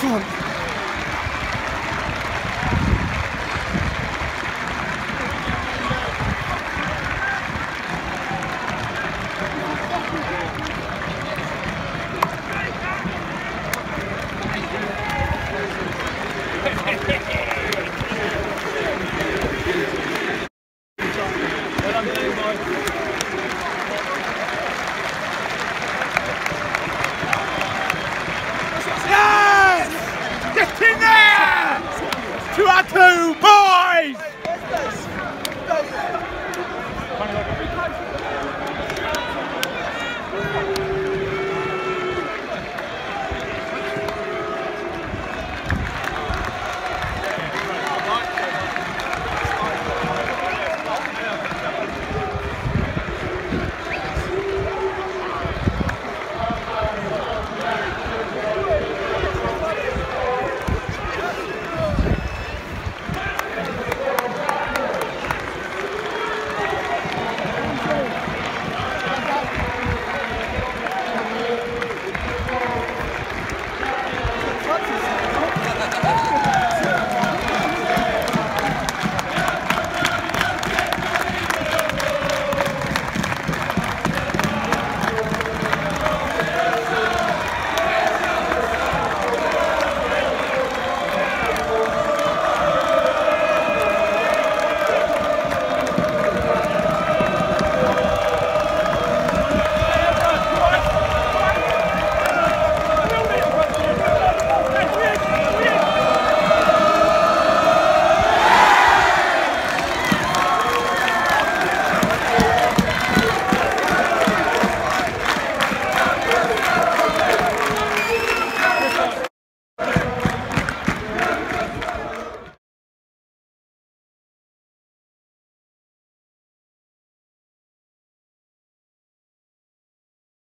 추워. Yes! Get in there! Two out two, boys! Hey,